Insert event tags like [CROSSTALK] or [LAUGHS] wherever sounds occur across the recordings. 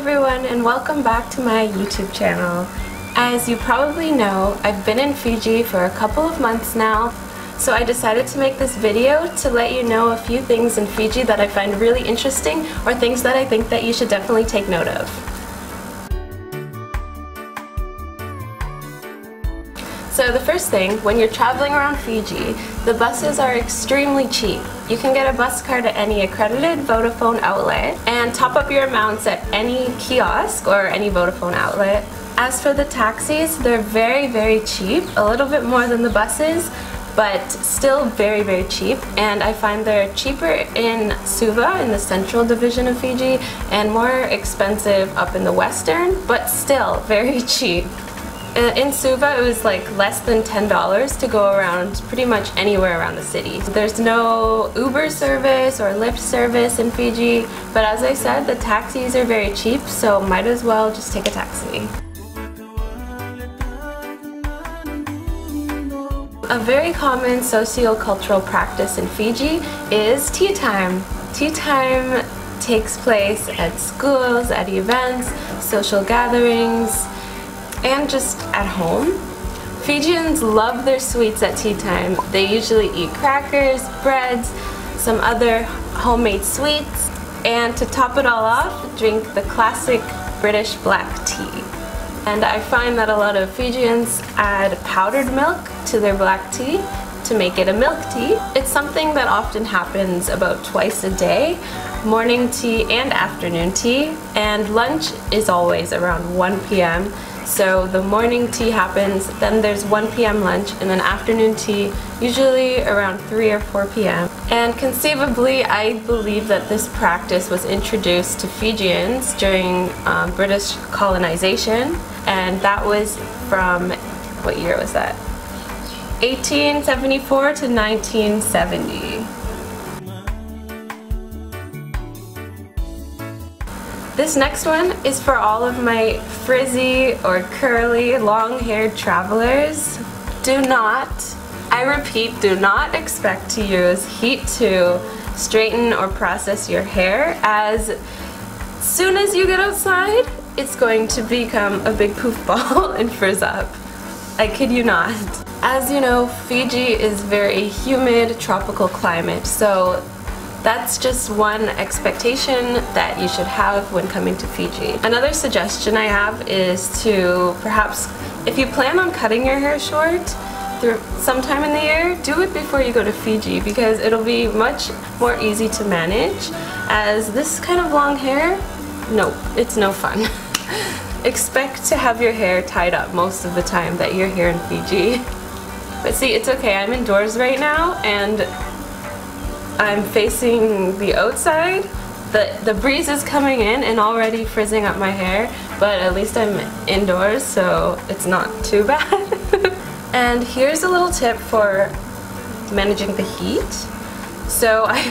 everyone and welcome back to my YouTube channel. As you probably know, I've been in Fiji for a couple of months now, so I decided to make this video to let you know a few things in Fiji that I find really interesting or things that I think that you should definitely take note of. So the first thing, when you're traveling around Fiji, the buses are extremely cheap. You can get a bus card at any accredited Vodafone outlet and top up your amounts at any kiosk or any Vodafone outlet. As for the taxis, they're very, very cheap, a little bit more than the buses, but still very, very cheap. And I find they're cheaper in Suva, in the central division of Fiji, and more expensive up in the western, but still very [LAUGHS] cheap. Uh, in Suva, it was like less than $10 to go around pretty much anywhere around the city. There's no Uber service or Lyft service in Fiji, but as I said, the taxis are very cheap, so might as well just take a taxi. A very common socio-cultural practice in Fiji is tea time. Tea time takes place at schools, at events, social gatherings, and just at home. Fijians love their sweets at tea time. They usually eat crackers, breads, some other homemade sweets, and to top it all off, drink the classic British black tea. And I find that a lot of Fijians add powdered milk to their black tea to make it a milk tea. It's something that often happens about twice a day, morning tea and afternoon tea, and lunch is always around 1 p.m. So the morning tea happens, then there's 1 p.m. lunch, and then afternoon tea, usually around 3 or 4 p.m. And conceivably, I believe that this practice was introduced to Fijians during um, British colonization, and that was from, what year was that? 1874 to 1970. This next one is for all of my frizzy or curly long-haired travelers. Do not, I repeat, do not expect to use heat to straighten or process your hair as soon as you get outside, it's going to become a big poof [LAUGHS] ball and frizz up. I kid you not. As you know, Fiji is very humid tropical climate, so that's just one expectation that you should have when coming to Fiji. Another suggestion I have is to perhaps, if you plan on cutting your hair short, through sometime in the year, do it before you go to Fiji because it'll be much more easy to manage as this kind of long hair, nope, it's no fun. [LAUGHS] Expect to have your hair tied up most of the time that you're here in Fiji. But see, it's okay, I'm indoors right now and I'm facing the outside. The, the breeze is coming in and already frizzing up my hair, but at least I'm indoors, so it's not too [LAUGHS] bad. and here's a little tip for managing the heat. So [LAUGHS] I,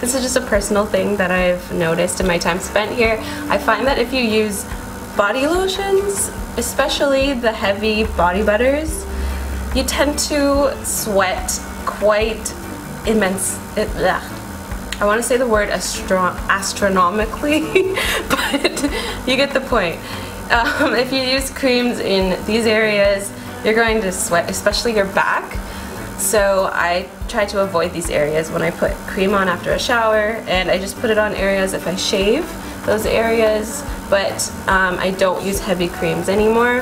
this is just a personal thing that I've noticed in my time spent here. I find that if you use body lotions, especially the heavy body butters, you tend to sweat quite immense. It, I want to say the word astro astronomically, [LAUGHS] but you get the point. Um, if you use creams in these areas, you're going to sweat, especially your back. So I try to avoid these areas when I put cream on after a shower, and I just put it on areas if I shave those areas, but um, I don't use heavy creams anymore.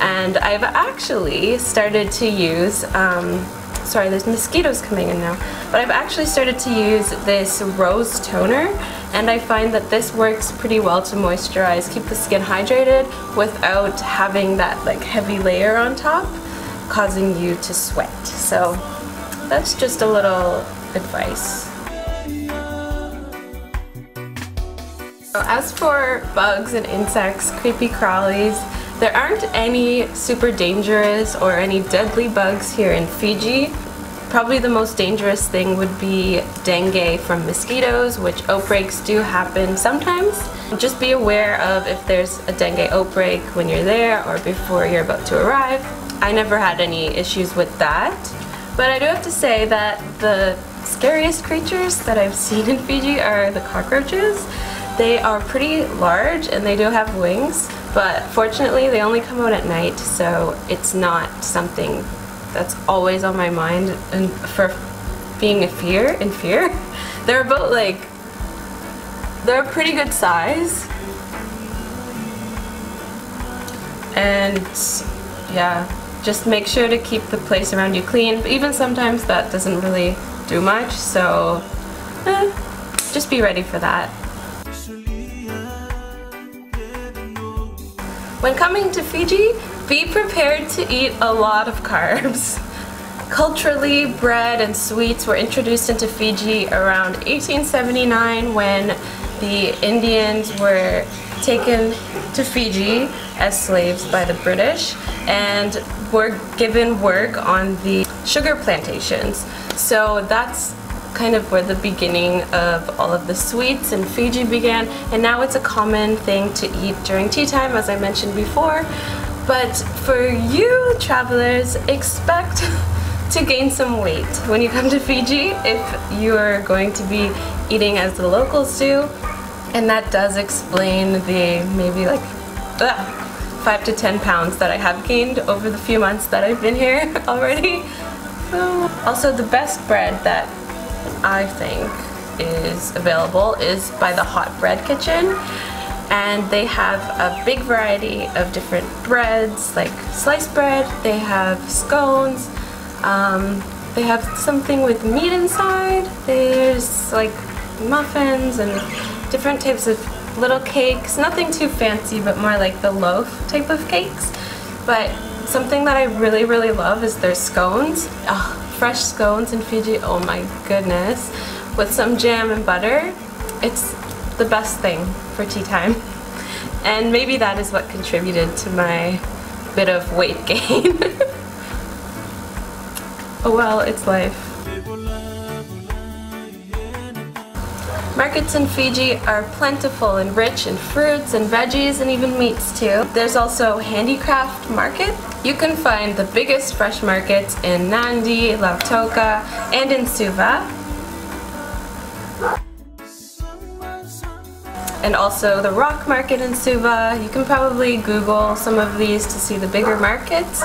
And I've actually started to use um, sorry, there's mosquitoes coming in now. But I've actually started to use this rose toner and I find that this works pretty well to moisturize, keep the skin hydrated without having that like heavy layer on top causing you to sweat. So that's just a little advice. As for bugs and insects, creepy crawlies, there aren't any super dangerous or any deadly bugs here in Fiji. Probably the most dangerous thing would be dengue from mosquitoes, which outbreaks do happen sometimes. Just be aware of if there's a dengue outbreak when you're there or before you're about to arrive. I never had any issues with that. But I do have to say that the scariest creatures that I've [LAUGHS] seen in Fiji are the cockroaches. They are pretty large and they do have wings, but fortunately they only come out at night, so it's not something that's always on my mind and for being a fear in fear. [LAUGHS] They're about like they're a pretty good size. And yeah, just make sure to keep the place around you clean. But even sometimes that doesn't really do much, so eh, just be ready for that. When coming to Fiji, be prepared to eat a lot of carbs. [LAUGHS] Culturally, bread and sweets were introduced into Fiji around 1879 when the Indians were taken to Fiji as slaves by the British and were given work on the sugar plantations. So that's kind of where the beginning of all of the sweets in Fiji began and now it's a common thing to eat during tea time as I mentioned before. But for you travelers, expect [LAUGHS] to gain some weight when you come to Fiji if you're going to be eating as the locals do and that does explain the maybe like ugh, 5 to 10 pounds that I have gained over the few months that I've been here [LAUGHS] already. So, also the best bread that I think is available is by the Hot Bread Kitchen. And they have a big variety of different breads like sliced bread, they have scones, um, they have something with meat inside, there's like muffins and different types of little cakes, nothing too fancy, but more like the loaf type of cakes. But something that I really, really love is their scones. Fresh scones in Fiji, oh my goodness. With some jam and butter, it's the best thing for tea time. And maybe that is what contributed to my bit of weight [LAUGHS] gain. oh well, it's life. Markets in Fiji are plentiful and rich in fruits and veggies and even meats too. There's also handicraft market. You can find the biggest fresh markets in Nadi, Lautoka, and in Suva. and also the rock market in Suva. You can probably Google some of these to see the bigger markets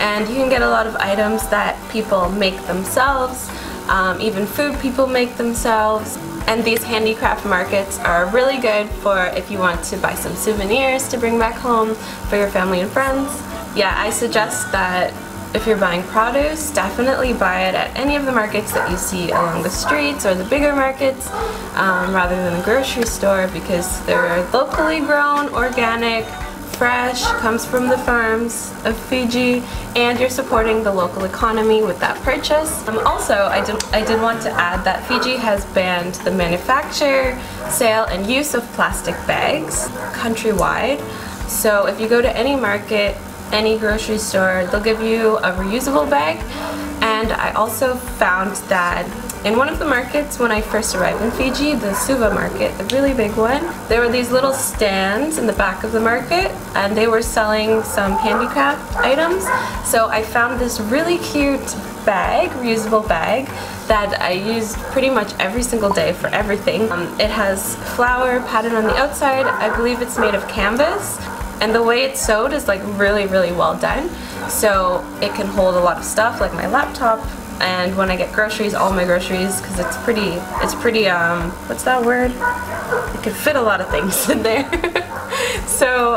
and you can get a lot of items that people make themselves, um, even food people make themselves. And these handicraft markets are really good for if you want to buy some souvenirs to bring back home for your family and friends. Yeah, I suggest that if you're buying produce, definitely buy it at any of the markets that you see along the streets or the bigger markets um, rather than the grocery store because they're locally grown, organic, fresh, comes from the farms of Fiji, and you're supporting the local economy with that purchase. Um, also, I did, I did want to add that Fiji has banned the manufacture, sale, and use of plastic bags countrywide. So if you go to any market, any grocery store, they'll give you a reusable bag. And I also found that in one of the markets when I first arrived in Fiji, the Suva market, the really big one, there were these little stands in the back of the market and they were selling some handicraft items. So I found this really cute bag, reusable bag, that I use pretty much every single day for everything. Um, it has flower pattern on the outside. I believe it's made of canvas and the way it's sewed is like really really well done so it can hold a lot of stuff like my laptop and when I get groceries, all my groceries, because it's pretty, it's pretty, um, what's that word? It can fit a lot of things [LAUGHS] in there. [LAUGHS] so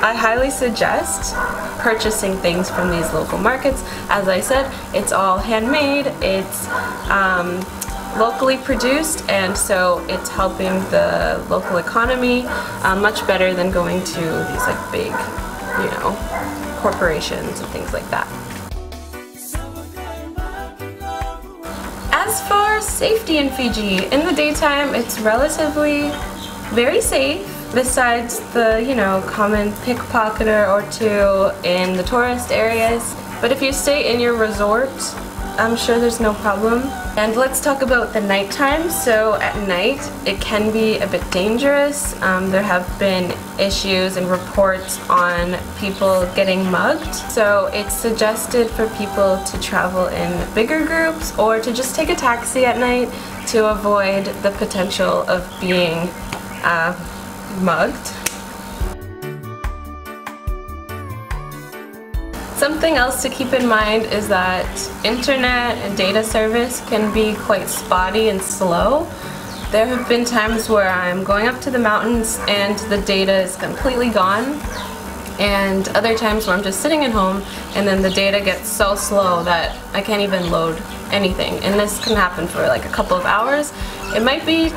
I highly suggest purchasing things from these local markets. As I said, it's all handmade, it's um, locally produced, and so it's helping the local economy uh, much better than going to these like big, you know, corporations and things like that. As for safety in Fiji, in the daytime it's relatively very safe besides the, you know, common pickpocketer or two in the tourist areas. But if you stay in your resort, I'm sure there's no problem. And let's talk about the nighttime. So at night, it can be a bit dangerous. Um, there have been issues and reports on people getting mugged. So it's suggested for people to travel in bigger groups or to just take a taxi at night to avoid the potential of being uh, mugged. Something else to keep in mind is that internet and data service can be quite spotty and slow. There have been times where I'm going up to the mountains and the data is completely gone and other times where I'm just sitting at home and then the data gets so slow that I can't even load anything and this can happen for like a couple of hours. It might be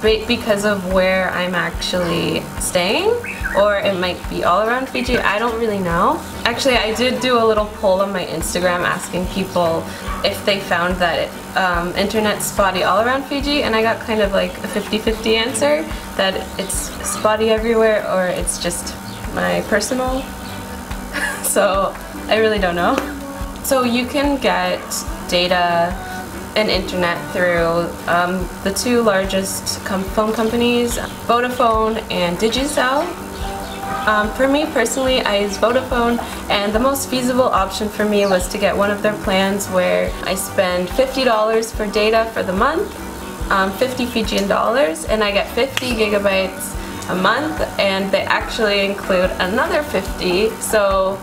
because of where I'm actually staying or it might be all around Fiji. I don't really know. Actually, I did do a little poll on my Instagram asking people if they found that um, internet's spotty all around Fiji and I got kind of like a 50-50 answer that it's spotty everywhere or it's just my personal. [LAUGHS] so I really don't know. So you can get data and internet through um, the two largest com phone companies, Vodafone and Digicel. Um, for me personally, I use Vodafone and the most feasible option for me was to get one of their plans where I spend $50 for data for the month, um, 50 Fijian dollars, and I get 50 gigabytes a month and they actually include another 50 so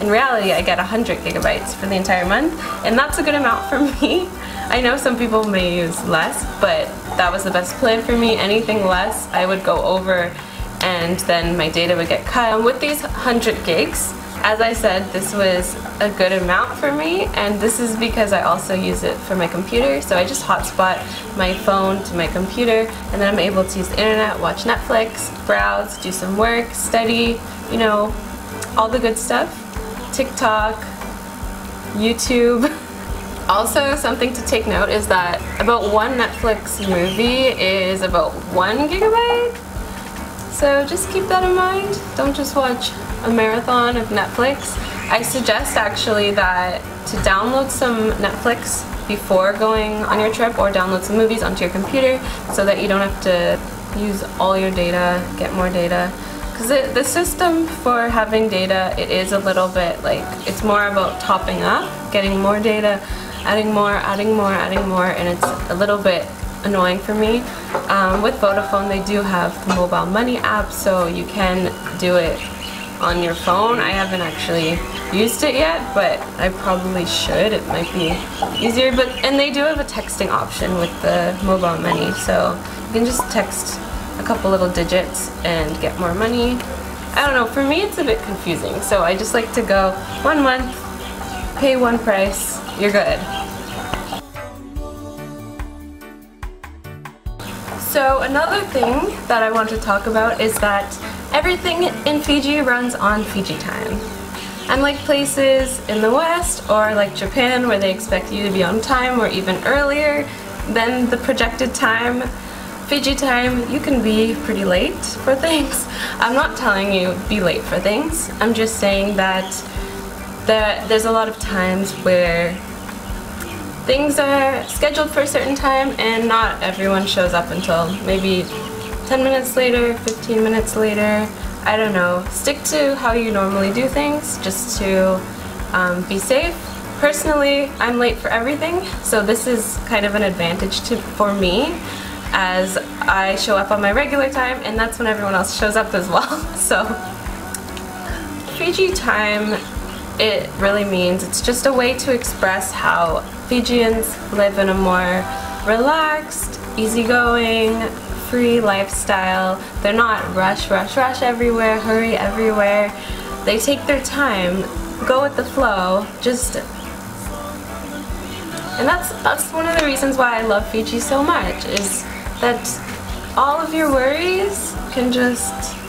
in reality I get 100 gigabytes for the entire month and that's a good amount for [LAUGHS] me. I know some people may use less but that was the best plan for me. Anything less I would go over and then my data would get cut. With these 100 gigs, as I said, this was a good amount for me and this is because I also use it for my computer. So I just hotspot my phone to my computer and then I'm able to use the internet, watch Netflix, browse, do some work, study, you know, all the good stuff. TikTok, YouTube. [LAUGHS] Also, something to take note is that about one Netflix movie is about one gigabyte. So just keep that in mind. Don't just watch a marathon of Netflix. I suggest actually that to download some Netflix before going on your trip or download some movies onto your computer so that you don't have to use all your data, get more data. Because the system for having data, it is a little bit like, it's more about topping up, getting more data, adding more, adding more, adding more, and it's a little bit annoying for me. Um, with Vodafone, they do have the mobile money app, so you can do it on your phone. I haven't actually used it yet, but I probably should. It might be easier. But And they do have a texting option with the mobile money, so you can just text a couple little digits and get more money. I don't know, for me it's a bit confusing, so I just like to go one month, pay one price, you're good. So another thing that I want to talk about is that everything in Fiji runs on Fiji time. Unlike places in the West or like Japan where they expect you to be on time or even earlier than the projected time, Fiji time, you can be pretty late for things. [LAUGHS] I'm not telling you be late for things. I'm just saying that there, there's a lot of times where things are scheduled for a certain time and not everyone shows up until maybe 10 minutes later, 15 minutes later, I don't know. Stick to how you normally do things just to um, be safe. Personally, I'm late for everything, so this is kind of an advantage to, for me as I show up on my regular time and that's when everyone else shows up as well. [LAUGHS] So Fiji time, it really means it's just a way to express how Fijians live in a more relaxed, easygoing, free lifestyle. They're not rush, rush, rush everywhere, hurry everywhere. They take their time, go with the flow, just and that's that's one of the reasons why I love Fiji so much is that all of your worries can just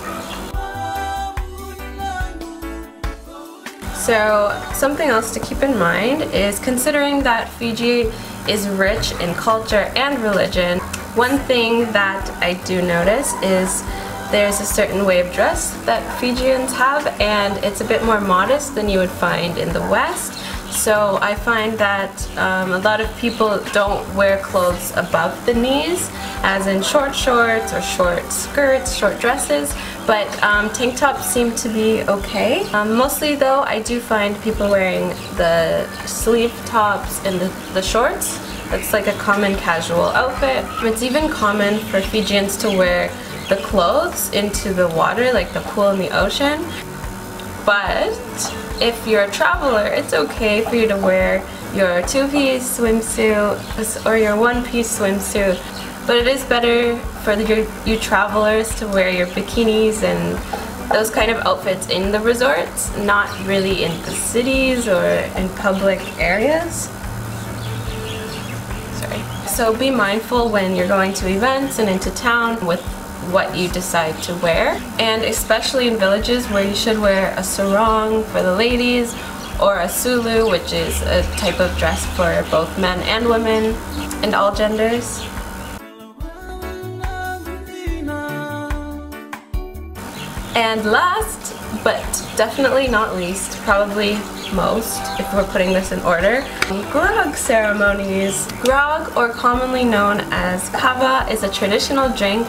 So something else to keep in mind is considering that Fiji is rich in culture and religion, one thing that I do notice is there's a certain way of dress that Fijians have and it's a bit more modest than you would find in the West. So I find that um, a lot of people don't wear clothes above the knees, as in short shorts or short skirts, short dresses, but um, tank tops seem to be okay. Um, mostly though, I do find people wearing the sleeve tops and the, the shorts That's like a common casual outfit. It's even common for Fijians to wear the clothes into the water, like the pool and the ocean. But if you're a traveler, it's okay for you to wear your two-piece swimsuit or your one-piece swimsuit. But it is better for the, you travelers to wear your bikinis and those kind of outfits in the resorts, not really in the cities or in public areas. Sorry. So be mindful when you're going to events and into town with what you decide to wear and especially in villages where you should wear a sarong for the ladies or a sulu which is a type of dress for both men and women and all genders. And last, but definitely not least, probably most, if we're putting this in order, grog ceremonies. Grog, or commonly known as kava, is a traditional drink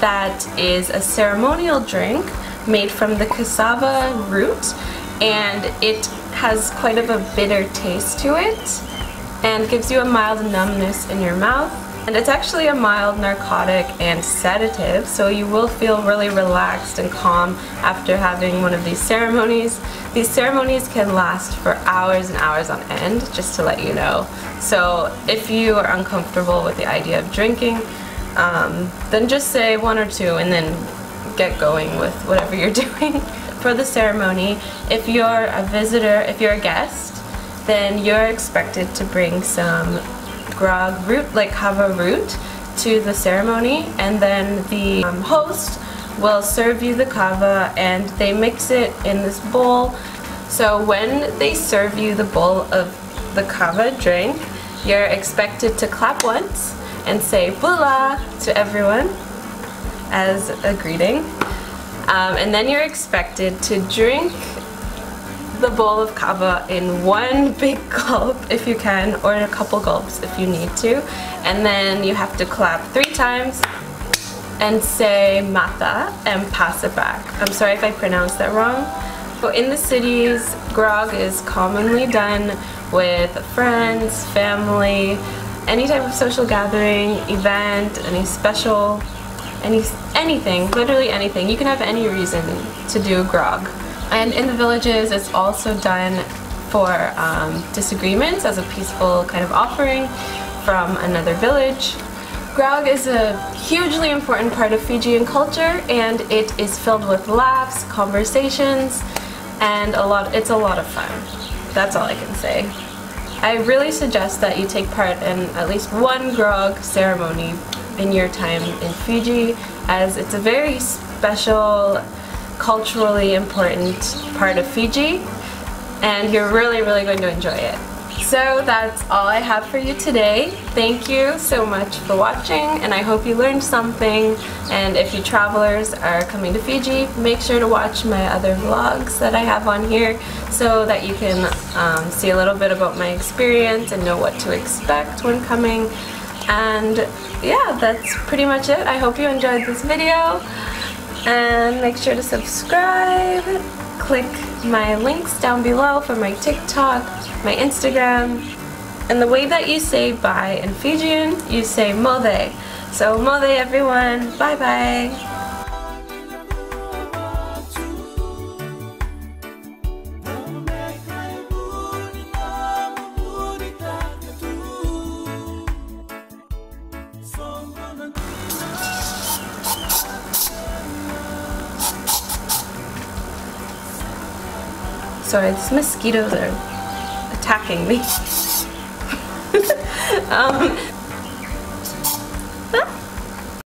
that is a ceremonial drink made from the cassava root and it has quite of a bitter taste to it and gives you a mild numbness in your mouth and it's actually a mild narcotic and sedative, so you will feel really relaxed and calm after having one of these ceremonies. These ceremonies can last for hours and hours on end, just to let you know. So if you are uncomfortable with the idea of drinking, um, then just say one or two and then get going with whatever you're [LAUGHS] doing. For the ceremony, if you're a visitor, if you're a guest, then you're expected to bring some grog root, like kava root, to the ceremony and then the um, host will serve you the kava and they mix it in this bowl. So when they serve you the bowl of the kava drink, you're expected to clap once and say bula to everyone as a greeting. Um, and then you're expected to drink the bowl of kava in one [LAUGHS] big gulp if you can or in a couple gulps if you need to and then you have to clap three times and say mata and pass it back. I'm sorry if I pronounced that wrong. So in the cities, grog is commonly done with friends, family, any type of social gathering, event, any special, any anything, literally anything. You can have any reason to do grog. And in the villages, it's also done for um, disagreements as a peaceful kind of offering from another village. Grog is a hugely important part of Fijian culture and it is filled with laughs, conversations, and a lot it's a lot of fun. That's all I can say. I really suggest that you take part in at least one grog ceremony in your time in Fiji as it's a very special culturally important part of Fiji and you're really really going to enjoy it. So that's all I have for you today. Thank you so much for watching and I hope you learned something and if you travelers are coming to Fiji make sure to watch my other vlogs that I have on here so that you can um, see a little bit about my experience and know what to expect when coming and yeah that's pretty much it. I hope you enjoyed this video and make sure to subscribe click my links down below for my TikTok, my Instagram. And the way that you say bye in Fijian, you say moce. So moce everyone, bye bye. Sorry, these mosquitoes are attacking me. [LAUGHS] um,